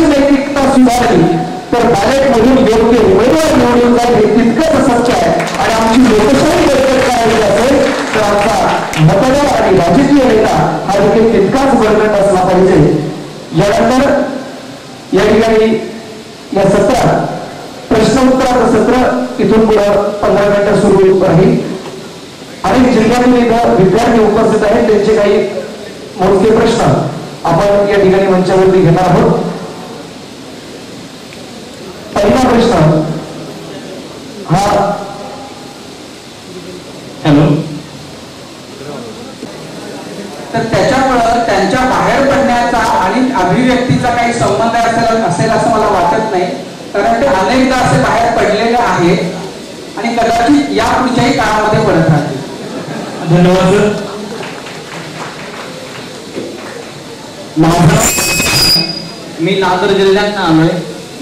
जर नैतिकता सुधारली तर बॅलेट मधून योग्य उमेदवार निवडून जाईल हे तितकंच सत्य आहे. आणि आमची लोकशाही बळकट करायची असेल तर आमचा मतदार आणि राजकीय नेता हा देखील तितकाच बळकट असला पाहिजे. यानंतर या ठिकाणी या सत्रात प्रश्नोत्तराचं सत्र इथून पुढे पंधरा मिनिटं सुरू राहील. अनेक जिल्ह्यातून इथं विद्यार्थी उपस्थित आहेत त्यांचे काही मोजके प्रश्न आपण या ठिकाणी मंचावरती घेणार आहोत पहिला प्रश्न हा हॅलो तर त्याच्यामुळं त्यांच्या बाहेर पडण्याचा आणि अभिव्यक्तीचा काही संबंध असेल असेल असं मला वाटत नाही कारण ते अनेकदा असे बाहेर पडलेले आहेत आणि कदाचित या पुढच्याही काळामध्ये पडत राहतील धन्यवाद माझा मी लातूर जिल्ह्यात आलोय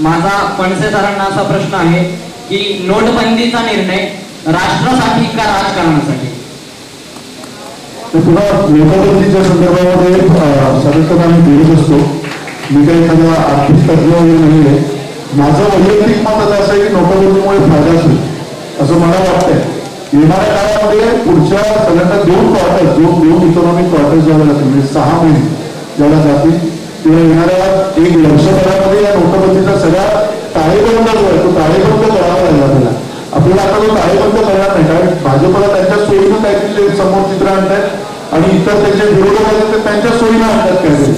माझा फणसे सरांना असा प्रश्न आहे की नोटबंदीचा निर्णय राष्ट्रासाठी का राजकारणासाठी? तुला नोटाबंदीच्या संदर्भामध्ये सदस्यांना आम्ही बोलत असतो. मी काही एखादा आर्थिक तज्ज्ञ वगैरे माझं वैयक्तिक मत असं आहे की नोटाबंदीमुळे फायदाच होईल असं मला वाटतंय. येणाऱ्या काळामध्ये पुढच्या सगळ्यांना दोन क्वार्टर्स दोन दोन इकॉनॉमिक क्वार्टर्स जेव्हा जातील म्हणजे सहा महिने ज्याला जातील तेव्हा येणाऱ्या एक वर्षभरामध्ये या नोटबंदीचा सगळा ताळेबंद जो आहे तो ताळेबंद करावा लागला आपल्याला आपल्याला आता तो ताळेबंद करणार नाही कारण भाजपला त्यांच्या सोयीनं काहीतरी समोर चित्र आणतात आणि इतर त्यांचे विरोधक आहेत ते त्यांच्या सोयीनं आणतात काहीतरी.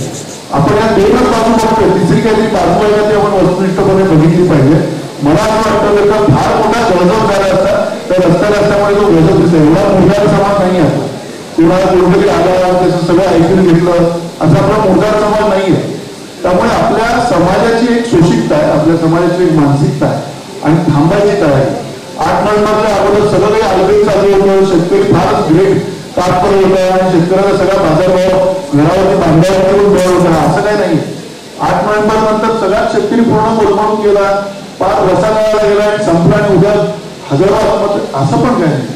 आपण या दोनच बाजू बघतोय तिसरी काहीतरी बाजू आहे ती आपण वस्तुनिष्ठपणे बघितली पाहिजे. मला असं वाटतं जर का फार मोठा गजब झाला असता रस्ता रस्त्या रस्त्यामध्ये जो गजब दिसतो एवढा मोठा समाज नाही आहे. कोणाला कुठेतरी आला त्याचं सगळं ऐकून घेतलं. असा आपला मोठा समाज नाही आहे. त्यामुळे आपल्या समाजाची एक शोषिकता आहे आपल्या समाजाची एक मानसिकता आहे आणि थांबायची तयारी आठ नंबरच्या अगोदर सगळं काही अलगद चालू होतं. शेतकरी फारच ग्रेट तात्पर होता आणि शेतकऱ्याला सगळा बाजारभाव घरावरती बांधावरती मिळत होता. असं काही नाही. आठ नोव्हेंबर नंतर सगळ्यात शेतकरी पूर्ण कोलमडून गेला. पार रसागाळाला गेला संपला आणि उद्या हजारो असं पण काय नाही.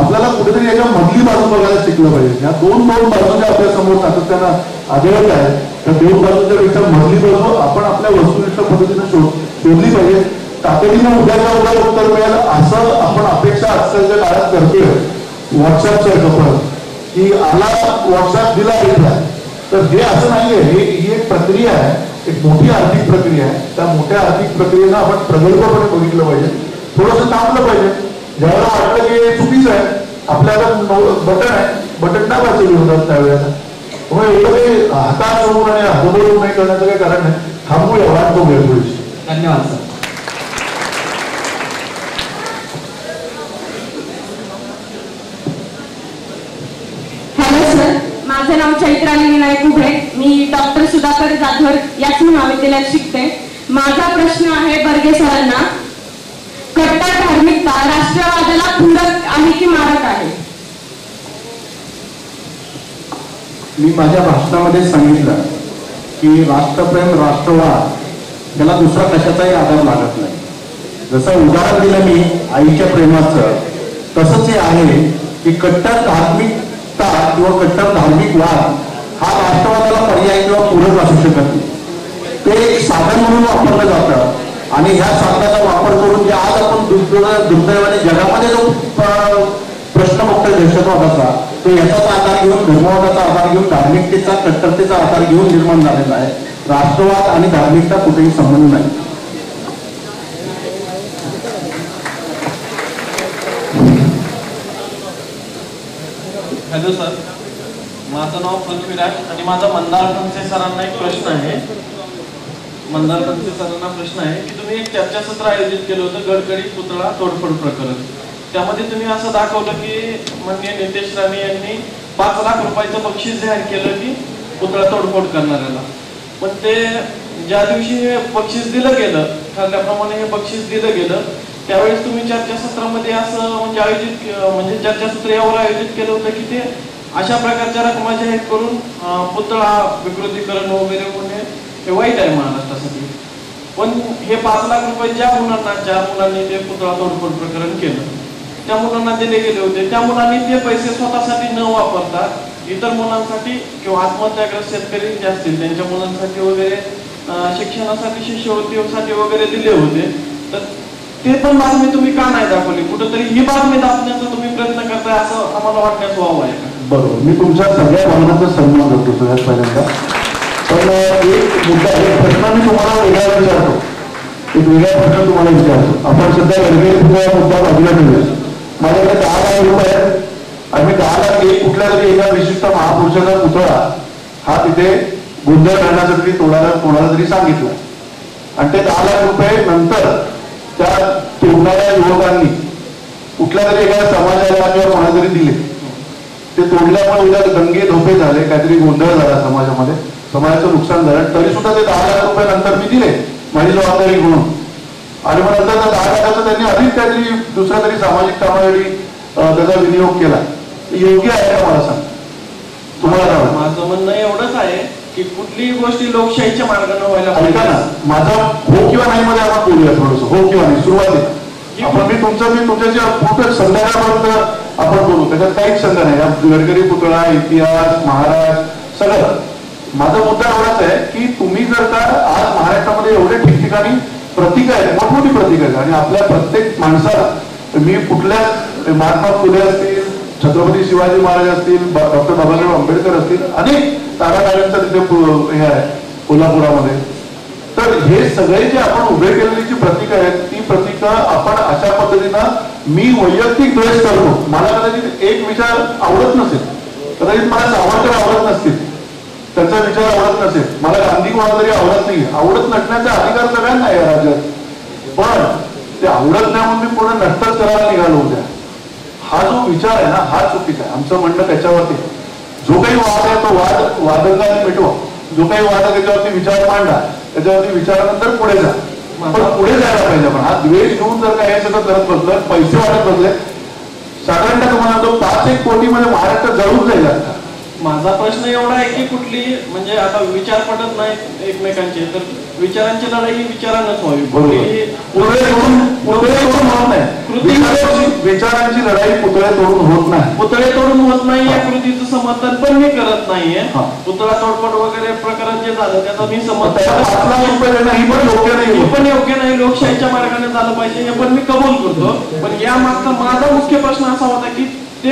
आपल्याला कुठेतरी याच्या मधली बाजू बघायला शिकलं पाहिजे. या दोन दोन बाजू ज्या आपल्यासमोर सातत्यानं आढळत आहे. त्या दोन बाजूच्या पेक्षा मधली बाजू आपण आपल्या वस्तुनिष्ठ पद्धतीने शोधली पाहिजे. तातडीनं उद्याच्या उद्या उत्तर मिळेल असं आपण अपेक्षा आजकालच्या काळात करतोय. व्हॉट्सअपच्या कपड की आला व्हॉट्सअप दिला घेतला तर हे असं नाहीये. हे ही एक प्रक्रिया आहे. एक मोठी आर्थिक प्रक्रिया आहे. त्या मोठ्या आर्थिक प्रक्रियेनं आपण प्रगल्भपणे बघितलं पाहिजे. थोडंसं थांबलं पाहिजे. ज्यावेळेला वाटलं की हे चुकीचं आहे आपल्याला बटन आहे बटन दाबायचं विरोधात त्यावेळेला. मग एवढं काही हातात आणि हातोडून नाही करण्याचं काही कारण नाही. थांबूया वाट बघूया थोडीशी धन्यवाद सर. Hello sir. माझं नाव चैत्राली विनायक उभे. मी डॉक्टर सुधाकर जाधवर याच महाविद्यालयात शिकते. माझा प्रश्न आहे बर्गे सरांना धार्मिकता राष्ट्रवादाला पूरक आहे की मारक आहे? मी माझ्या भाषणामध्ये सांगितलं की राष्ट्रप्रेम राष्ट्रवाद त्याला दुसरा कशाचाही आधार लागत नाही. जसं उदाहरण दिलं मी आईच्या प्रेमाचं तसंच हे आहे की कट्टर धार्मिकता किंवा कट्टर धार्मिक वाद हा राष्ट्रवादाला पर्याय किंवा पूरक असू शकत नाही. ते एक साधन म्हणून वापरलं जातं. आणि ह्या साधनाचा वापर करून जे आज आपण दुर्दैवाने जगामध्ये जो प्रश्नमुक्त प्रश्न असा दहशतवादाचा तो याचाच आधार घेऊन धर्मवादाचा आधार घेऊन धार्मिकतेचा कट्टरतेचा आधार घेऊन निर्माण झालेला आहे. राष्ट्रवाद आणि धार्मिकता कुठेही संबंध नाही. Hello sir. माझं नाव पृथ्वीराज आणि माझा मंदार सरांना एक प्रश्न आहे. मंदार सरांना प्रश्न आहे की तुम्ही एक चर्चासत्र आयोजित केलं होतं गडकरी पुतळा तोडफोड प्रकरण. त्यामध्ये तुम्ही असं दाखवलं की माननीय नितेश राणे यांनी पाच लाख रुपयाचं बक्षीस जाहीर केलं की पुतळा तोडफोड करणाऱ्याला. पण ते ज्या दिवशी हे बक्षीस दिलं गेलं ठरल्याप्रमाणे हे बक्षीस दिलं गेलं त्यावेळेस तुम्ही चर्चासत्रामध्ये असं म्हणजे आयोजित म्हणजे चर्चासत्र यावर आयोजित केलं होतं की ते अशा प्रकारच्या रकमा जाहीर करून पुतळा विकृतीकरण वगैरे होणे हे वाईट आहे महाराष्ट्र पण हे पाच लाख रुपये ज्या मुलांना ज्या मुलांनी ते पुतळा तोडफोड प्रकरण केलं त्या मुलांना दिले गेले होते. त्या मुलांनी ते पैसे स्वतःसाठी न वापरता इतर मुलांसाठी किंवा आत्महत्याग्रस्त शेतकरी जे असतील त्यांच्या मुलांसाठी वगैरे शिक्षणासाठी शिष्यवृत्तीसाठी वगैरे दिले होते. तर ते पण बातमी तुम्ही का नाही दाखवली? कुठंतरी ही बातमी दाखवण्याचा तुम्ही प्रयत्न करताय असं आम्हाला वाटण्यास वाव आहे बरोबर. मी तुमच्या सगळ्या भावनांचा सन्मान करतो सगळ्यात पहिल्यांदा. पण मुद्दा एक प्रश्न मी तुम्हाला वेगळा विचारतो. एक वेगळा प्रश्न तुम्हाला विचारतो. आपण सध्या गडकरी मुद्दा बाजूला ठेवूया. माझ्याकडे दहा लाख रुपये आहेत. आणि मी दहा लाख एक कुठल्या तरी एका विशिष्ट महापुरुषाचा पुतळा हा तिथे गोंधळ करण्यासाठी तोडायला कोणाला तरी सांगितलं. आणि ते दहा लाख रुपये नंतर त्या तोडणाऱ्या युवकांनी कुठल्या तरी एका समाजाला किंवा कोणाला तरी दिले. ते तोडल्यामुळे उद्या दंगे धोपे झाले काहीतरी गोंधळ झाला समाजामध्ये. समाजाचं नुकसान झालं. तरी सुद्धा ते दहा लाख रुपये नंतर मी दिले माझी जबाबदारी म्हणून. आणि मग नंतर त्या दहा लाखाचा त्यांनी अधिक काहीतरी दुसऱ्या तरी सामाजिक कामासाठी त्याचा विनियोग केला. योग्य आहे का मला सांग? तुम्हाला? माझं म्हणणं एवढंच आहे की कुठलीही गोष्टी लोकशाहीच्या मार्गाने व्हायला ऐका ना माझा हो किंवा नाही मध्ये आपण बोलूया थोडस. हो किंवा नाही सुरुवातीला आपण मी तुमचं मी तुमच्याशी पुढे संध्याकाळपर्यंत आपण बोलू. त्याच्यात काहीच शंका नाही. गडकरी पुतळा इतिहास महाराज सगळं. माझा मुद्दा एवढाच आहे की तुम्ही जर का आज महाराष्ट्रामध्ये एवढे ठिकठिकाणी प्रतीक आहेत मोठमोठी प्रतीक आहेत आणि आपल्या प्रत्येक माणसाला मी कुठल्या महात्मा फुले असतील छत्रपती शिवाजी महाराज असतील डॉक्टर बाबासाहेब आंबेडकर असतील अनेक ताराताऱ्यांचं तिथे हे आहे कोल्हापुरामध्ये. तर हे सगळे जे आपण उभे केलेली जी प्रतीक आहेत ती प्रतीक आपण अशा पद्धतीनं मी वैयक्तिक द्वेष करतो. मला कदाचित एक विचार आवडत नसेल. कदाचित मला सावरकर आवडत नसतील. त्यांचा विचार आवडत नसेल. मला गांधी कोणा तरी आवडत नाही आवडत नसण्याचा अधिकार सगळ्यांना आहे या राज्यात. पण ते आवडत नाही म्हणून मी पूर्ण नष्टच करायला निघालो उद्या हा जो विचार आहे ना हा चुकीचा आहे. आमचं म्हणणं त्याच्यावरती जो काही वाद आहे तो वाद वादंगाने मिटवा. जो काही वाद आहे त्याच्यावरती विचार मांडा. त्याच्यावरती विचारानंतर पुढे जा. पण पुढे जायला पाहिजे पण हा द्वेष घेऊन जर का हे सगळं करत बसलं पैसे वाटत बसले साधारणतः तुम्हाला तो पाच एक कोटी मध्ये महाराष्ट्र जळून जाईल आता. माझा प्रश्न एवढा आहे की कुठली म्हणजे आता विचार पडत नाही एकमेकांचे तर विचारांची लढाई ही विचारानच व्हावी. विचारांची- लढाई पुतळे तोडून होत नाही. पुतळे तोडून होत नाही या कृतीचं समर्थन पण मी करत नाहीये. पुतळा तोडफोड वगैरे प्रकरण जे झालं त्याचा मी समर्थन पण योग्य नाही. लोकशाहीच्या मार्गाने झालं पाहिजे हे पण मी कबूल करतो. पण या मागचा माझा मुख्य प्रश्न असा होता की ते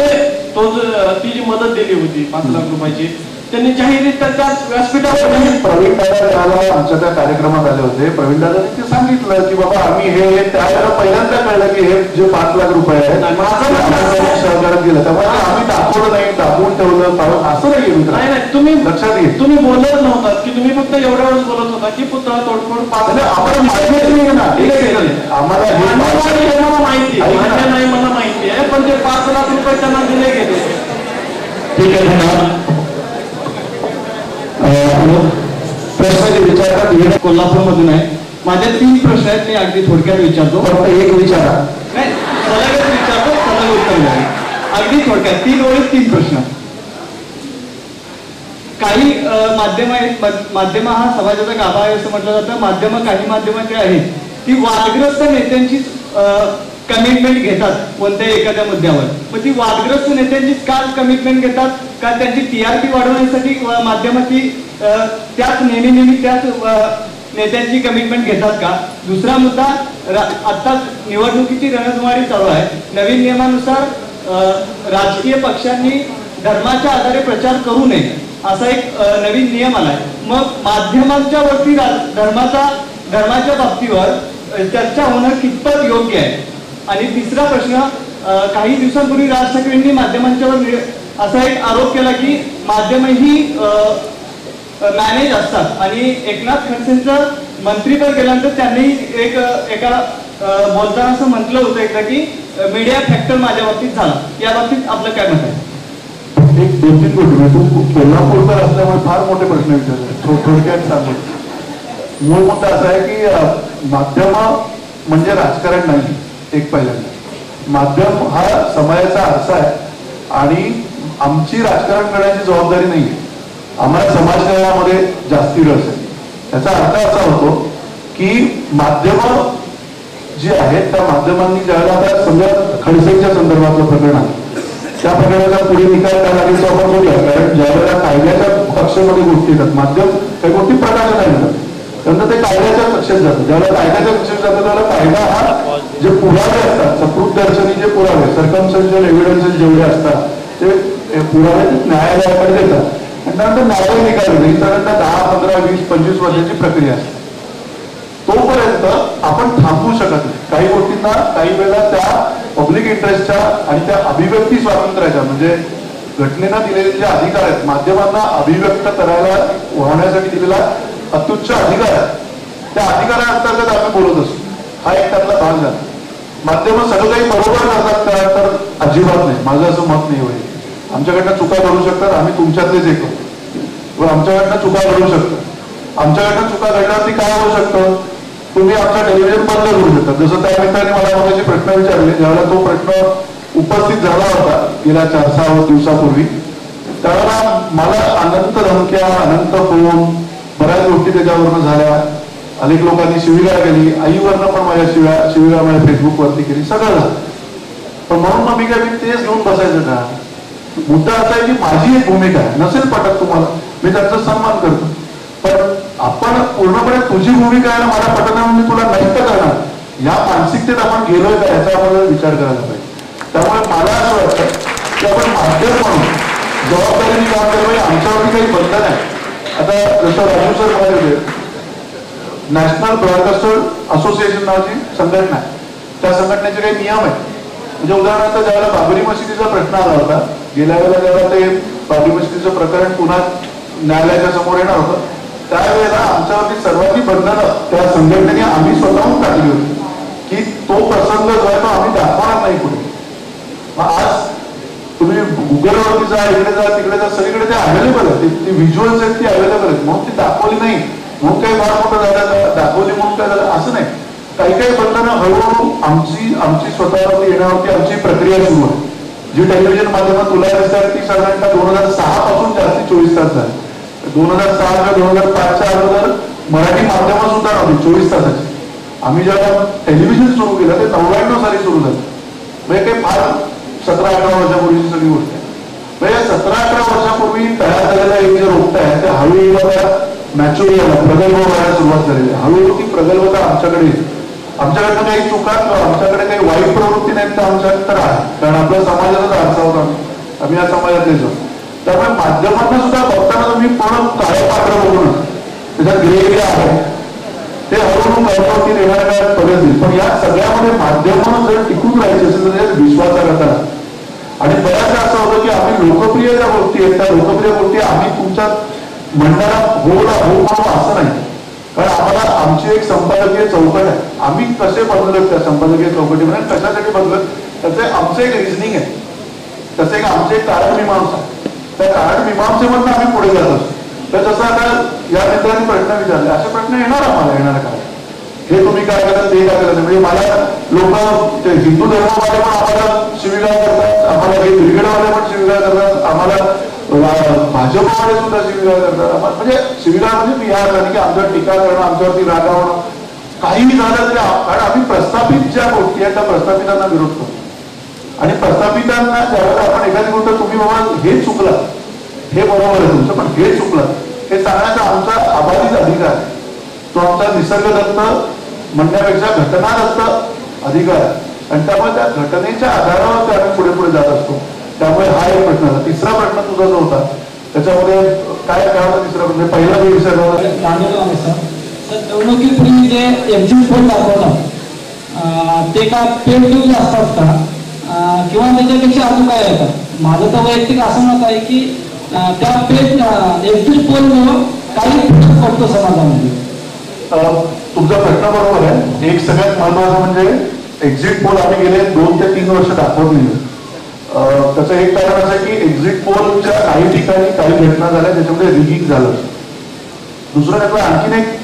तो जो- ती जी मदत दिली होती पाच लाख रुपयाची. त्यांनी जाहीररित्या व्यासपीठावर प्रवीण दादा आमच्या त्या कार्यक्रमात आले होते. प्रवीण दादाने ते सांगितलं की बाबा आम्ही हे त्यावेळेला पहिल्यांदा कळलं की हे जे पाच लाख रुपये आहेत नाही, माझं ते म्हणणं आम्हाला आहे- सहकार्यात दिलं. त्यामुळे आम्ही दाखवलं नाही दाखवून ठेवलं असं नाही मित्र नाही नाही तुम्ही लक्षात घे तुम्ही बोलत नव्हतात की तुम्ही फक्त एवढ्या वेळेस बोलत होता की पुतळा तोडफोड पाच म्हणजे आपण मान्य नाही ना ठीक आहे, ठीक आहे. आम्हाला हे मान्य नाही हे मला माहिती आहे. ऐका ना. मान्य नाही मला माहिती आहे. पण ते पाच लाख रुपये त्यांना दिले गेले. ठीक आहे धन्यवाद. अं, प्रश्न जे विचारतात हे कोल्हापूरमधून आहे. माझे तीन प्रश्न आहेत मी अगदी थोडक्यात विचारतो. फक्त एक विचारा. नाही सलगच विचारतो सलग उत्तर द्या. अगदी थोडक्यात. तीन ओळीत तीन प्रश्न. काही माध्यम आहेत माध्यम हा समाजाचा गाभा आहे असं म्हटलं जातं. माध्यम काही माध्यमं जे आहेत. ती वादग्रस्त नेत्यांचीच कमिटमेंट घेतात कोणत्याही एखाद्या मुद्द्यावर. मग ती वादग्रस्त नेत्यांचीच का कमिटमेंट घेतात? का त्यांची टीआरपी वाढवण्यासाठी माध्यमाची त्याच नेहमी नेहमी त्याच नेत्यांची कमिटमेंट घेतात का? दुसरा मुद्दा रा- आत्ताच निवडणुकीची रणधुमारी चालू आहे. नवीन नियमानुसार अं, राजकीय पक्षांनी धर्माच्या आधारे प्रचार करू नये. असा एक नवीन नियम आलाय. मग माध्यमांच्या वरती धर्माचा धर्माच्या बाबतीवर चर्चा होणं कितपत योग्य आहे? आणि तिसरा प्रश्न काही दिवसांपूर्वी राज ठाकरेंनी माध्यमांच्यावर असा एक आरोप केला की माध्यमही मॅनेज असतात. आणि एकनाथ खडसेंचं मंत्रीपद केल्यानंतर त्यांनी एक एका बोलताना असं म्हटलं होतं एकदा की मीडिया फॅक्टर माझ्या बाबतीत झाला. या बाबतीत आपलं काय मत आहे? एक दोन तीन गोष्टी तू कोल्हापूरकर असल्यामुळे फार मोठे प्रश्न विचारले. थोडक्यात सांगू. मूळ मुद्दा असा आहे की माध्यम म्हणजे राजकारण नाही एक पहिल्यांदा. माध्यम हा समाजाचा आरसा आहे आणि आमची राजकारण करण्याची जबाबदारी नाही आहे. आम्हाला समाजकारणामध्ये जास्ती रस आहे. त्याचा अर्थ असा होतो की माध्यम जी आहेत त्या माध्यमांनी ज्यावेळेला आता समजा खडसेंच्या संदर्भातलं प्रकरण आहे त्या प्रकरणाचा पुढे निकाल त्याला लागेल तो होईल कारण ज्यावेळेला कायद्याच्या कक्षेमध्ये गोष्टी येतात माध्यम काही गोष्टी प्रकाशन नाही ते कायद्याच्या कक्षेत जातो. ज्यावेळेला कायद्याच्या कक्षेत जातो त्यावेळेला कायदा हा जे पुरावे असतात सकृत दर्शनी जे पुरावे सरकमस्टन्शियल एव्हिडन्सेस जेवढे असतात ते पुरावे न्यायालयाकडे देतात. आणि त्यानंतर न्यायालय निकाल देईल साधारणतः दहा पंधरा वीस पंचवीस वर्षाची प्रक्रिया असते. तोपर्यंत आपण थांबू शकत नाही. काही गोष्टींना काही वेळेला त्या पब्लिक इंटरेस्टच्या आणि त्या अभिव्यक्ती स्वातंत्र्याच्या म्हणजे घटनेनं दिलेले जे अधिकार आहेत माध्यमांना अभिव्यक्त करायला वाहण्यासाठी दिलेला अत्युच्च अधिकार आहे. त्या अधिकाराअंतर्गत आम्ही बोलत असतो. हा एक त्यातला भाग झाला. माध्यम सगळं काही बरोबर करतात का तर अजिबात नाही. माझं असं मत नाही होईल आमच्याकडनं चुका करू शकतात आम्ही तुमच्यातलेच एक व आमच्याकडनं चुका घडू शकतात. आमच्याकडनं चुका घडल्यावरती काय होऊ शकतं? तुम्ही आमचा टेलिव्हिजन बंद करू शकता जसं त्या मित्राने मला मगाशी प्रश्न विचारले ज्यावेळेला तो प्रश्न उपस्थित झाला होता गेल्या चार सहा दिवसापूर्वी त्यावेळेला मला अनंत धमक्या अनंत फोन बऱ्याच गोष्टी त्याच्यावरनं झाल्या. अनेक लोकांनी शिविरा केली आईवरनं पण माझ्या शिव्या शिविरा माझ्या फेसबुकवरती केली सगळं झालं. पण म्हणून मग मी काय मी तेच घेऊन बसायचं का? मुद्दा असा आहे की माझी एक भूमिका आहे. नसेल पटत तुम्हाला. मी त्यांचा सन्मान करतो. आपण पूर्णपणे तुझी भूमिका आहे मला पटत नाही म्हणून मी तुला नाही करणार. या मानसिकतेत आपण गेलोय का याचा आपण विचार करायला पाहिजे. त्यामुळे मला असं वाटतं की आपण माध्यम म्हणून जबाबदारीने काम केलं पाहिजे आमच्यावरती काही बंधन आहे. आता जसं राजू सर म्हणाले नॅशनल ब्रॉडकास्टर असोसिएशन नावाची संघटना आहे. त्या संघटनेचे काही नियम आहेत. म्हणजे उदाहरणार्थ ज्यावेळेला बाबरी मशिदीचा प्रश्न आला होता गेल्या वेळेला ज्यावेळेला ते बाबरी मशिदीचं प्रकरण पुन्हा न्यायालयाच्या समोर येणार होतं त्यावेळेला आमच्यावरती सर्वांनी बंधनं त्या संघटनेने आम्ही स्वतःहून टाकली होती की तो प्रसंग जो आहे तो आम्ही दाखवणार नाही कुठे. आज तुम्ही गुगलवरती जा इकडे जा तिकडे जा सगळीकडे ते अवेलेबल आहे ती व्हिज्युअल्स आहेत ती अवेलेबल आहेत. म्हणून ती दाखवली नाही. म्हणून काही फार मोठं झालं दाखवली म्हणून काय झालं असं नाही. काही काही बंधनं हळूहळू आमची आमची स्वतःवरती येण्यावरती आमची प्रक्रिया सुरू आहे. जी टेलिव्हिजन माध्यमात तुला दिसतात ती साधारणतः दोन हजार सहा पासून जास्ती चोवीस तास झाली. दोन हजार सहा किंवा दोन हजार पाचच्या अगोदर मराठी माध्यमं सुद्धा नव्हती चोवीस तासाची. आम्ही जेव्हा टेलिव्हिजन सुरू केलं ते नव्याण्णव साली सुरू झालं. म्हणजे काही फार सतरा अठरा वर्षापूर्वीची सगळी गोष्ट आहे. म्हणजे सतरा अठरा वर्षापूर्वी तयार झालेला एक जे रोपट आहे ते हळूहळू मॅच्युअर यायला प्रगल्भ व्हायला सुरुवात झालेली आहे. हळूहळू ती प्रगल्भता आमच्याकडे येते. आमच्याकडनं काही चुका किंवा आमच्याकडे काही वाईट प्रवृत्ती नाही तर आमच्याकडे तर आहे. कारण आपल्या समाजाचाच आरसा होता आम्ही. या समाजातलेच आहोत. त्यामुळे माध्यमांना सुद्धा बघताना तुम्ही पूर्ण काळे पात्र बघू नका त्याच्यात ग्रे आहे ते हळूहळू कळपावती येणाऱ्या काळात परत येईल पण या सगळ्यामध्ये माध्यम जर टिकून राहायचे असेल तर त्याच्यात विश्वासार्हता आणि बऱ्याचदा असं होतं की आम्ही लोकप्रिय ज्या गोष्टी आहेत त्या लोकप्रिय गोष्टी आम्ही तुमच्या म्हणणारा होला हो म्हणून असं नाही. कारण आम्हाला आमची एक संपादकीय चौकट आहे. आम्ही कसे बदलत त्या संपादकीय चौकटीमध्ये कशासाठी बदलत? त्याचे आमचं एक रिझनिंग आहे. तसे एक आमचे एक कारण मीमांसा आहे. त्या कारण मीमांसेमधून आम्ही पुढे जात असतो तर जसं आता या मित्रांनी प्रश्न विचारले असे प्रश्न येणार आम्हाला येणार काय? हे तुम्ही काय करता ते काय करता? म्हणजे मला लोक हिंदू धर्मामध्ये पण आम्हाला शिविगाळ करतात आम्हाला काही क्रिकेटवाले पण शिविगाळ करतात आम्हाला भाजपमध्ये भाजपवाले सुद्धा शिविगाळ करतात. आम्हाला म्हणजे शिविगाळ म्हणजे मी या कारण की आमच्यावर टीका करणं आमच्यावरती रागावणं. काहीही झालं तरी कारण आम्ही प्रस्थापित ज्या गोष्टी आहेत त्या प्रस्थापितांना विरोध करतो. आणि प्रस्थापितांना ज्यावेळेला आपण एखादी गोष्ट तुम्ही बाबा हे चुकलं. हे बरोबर आहे तुमचं पण हे चुकलं. हे सांगण्याचा आमचा आभारीच अधिकार आहे. तो आमचा निसर्गदत्त म्हणण्यापेक्षा घटनादत्त अधिकार आहे. आणि त्यामुळे त्या घटनेच्या आधारावर आम्ही पुढे पुढे जात असतो. त्यामुळे हा एक प्रश्न झाला. तिसरा प्रश्न तुझा जो होता त्याच्यामध्ये काय काय होता तिसरा प्रश्न? पहिला मी विषय होता. तांदूळ आहे सर. निवडणुकीपूर्वी जे एक्झिट पोल दाखवतात ते का पेड न्यूज असतात का किंवा त्याच्यापेक्षा अजून काय होतं माझं तर वैयक्तिक असं मत आहे की त्या पेज एकटीच पोल काही फरक पडतो समाजामध्ये. तुमचा प्रश्न बरोबर आहे. एक सगळ्यात महत्वाचं म्हणजे एक्झिट पोल आम्ही गेले दोन ते तीन वर्ष दाखवत नाही त्याचं एक कारण असं की एक्झिट पोलच्या काही ठिकाणी काही घटना झाल्या त्याच्यामध्ये रिगिंग झालं. दुसरं त्यातला आणखीन एक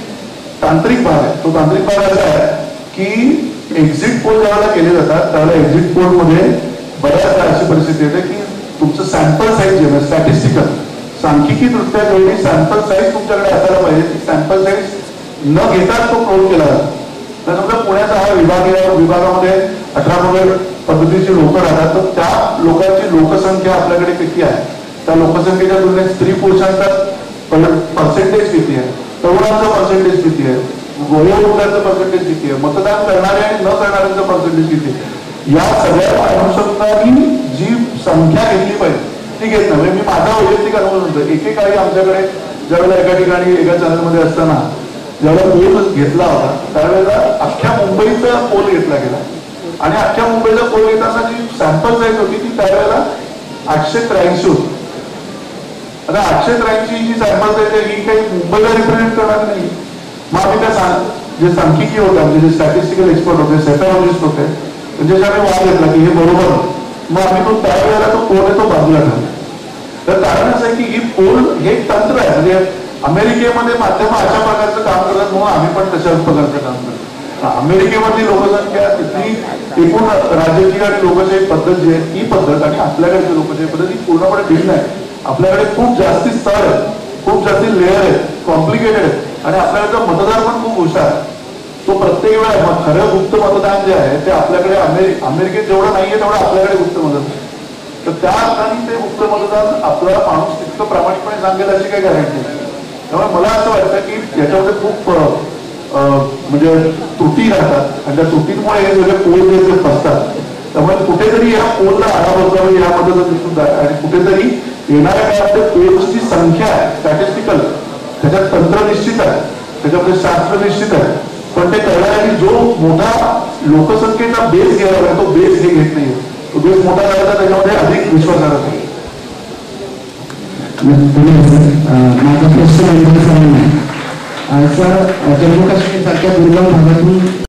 तांत्रिक भाग आहे. तो तांत्रिक भाग असा आहे की एक्झिट पोल ज्यावेळेला केले जातात त्यावेळेला एक्झिट पोलमध्ये बऱ्याचदा अशी परिस्थिती येते की तुमचं सॅम्पल साईज जे स्टॅटिस्टिकल सांख्यिकी दृष्ट्या जेवढी सॅम्पल साईज तुमच्याकडे असायला पाहिजे ती सॅम्पल साईज न घेताच तो क्लोज केला जातो. तर समजा पुण्याचा हा विभाग विभागामध्ये अठरा वगैरे पद्धतीची लोक राहतात तर त्या लोकांची लोकसंख्या आपल्याकडे किती आहे? त्या लोकसंख्येच्या तुलनेत स्त्री पुरुषांचा पर्सेंटेज किती आहे? तरुणांचा पर्सेंटेज किती आहे? वयोवृद्धांचं पर्सेंटेज किती आहे? मतदान करणारे आणि न करणाऱ्यांचं पर्सेंटेज किती आहे? या सगळ्या अनुषंगाने जी संख्या घेतली पाहिजे ती घेत नाही. म्हणजे मी माझा वैयक्तिक अनुभव सांगतो. एकेकाळी आमच्याकडे ज्यावेळेला एका ठिकाणी एका चॅनलमध्ये असताना ज्यावेळेला पोल घेतला होता त्यावेळेला अख्ख्या मुंबईचा पोल घेतला गेला. आणि अख्ख्या मुंबईचा पोल घेताना जी सॅम्पल साईज होती ती त्यावेळेला आठशे त्र्याऐंशी होती. आता आठशे त्र्याऐंशी जी सॅम्पल साईज आहे ही काही मुंबईला रिप्रेझेंट करणार नाही मग आम्ही त्या सांग जे सांख्यिकी म्हणजे होते आमचे जे स्टॅटिस्टिकल एक्सपर्ट होते म्हणजे सेटॉलॉजिस्ट होते त्यांच्याशी आम्ही वाद घेतला की हे बरोबर मग आम्ही तो त्यावेळेला तो पोल आहे तो बाजूला ठरला तर कारण असं आहे की ही पोल हे एक तंत्र आहे. म्हणजे अमेरिकेमध्ये माध्यम अशा प्रकारचं काम करतात म्हणून आम्ही पण तशाच प्रकारचं काम करतो. अमेरिकेमधली लोकसंख्या तिथली एकूण राजकीय आणि लोकशाही पद्धत जी आहे ती पद्धत आणि आपल्याकडची लोकशाही पद्धत ही पूर्णपणे भिन्न आहे. आपल्याकडे खूप जास्ती स्तर आहेत खूप जास्ती लेअर आहेत कॉम्प्लिकेटेड आहेत. आणि आपल्याकडचा मतदार पण खूप हुशार तो प्रत्येक वेळा खरं गुप्त मतदान जे आहे ते आपल्याकडे अमेरिकेत जेवढं नाहीये तेवढं आपल्याकडे गुप्त मतदान तर त्या अर्थाने ते गुप्त मतदान आपला माणूस तितकं प्रामाणिकपणे सांगेल अशी काही गॅरंटी त्यामुळे मला असं वाटतं की याच्यामध्ये खूप अं, म्हणजे त्रुटी राहतात. आणि त्या त्रुटींमुळे हे सगळे पोल जे फसतात. त्यामुळे कुठेतरी या पोलला आळा बसवावी या पद्धतीने सुद्धा आणि कुठेतरी येणाऱ्या काळात पोल्सची संख्या आहे स्टॅटिस्टिकल तंत्र निश्चित त्याच्यामध्ये शास्त्र निश्चित आहे. पण ते करण्यासाठी जो बेस लागेल तो बेस हे घेत तो बेस त्याच्यामध्ये अधिक विश्वास सरांना आहे. अं, सर जम्मू काश्मीर सारे दुर्गम भागातून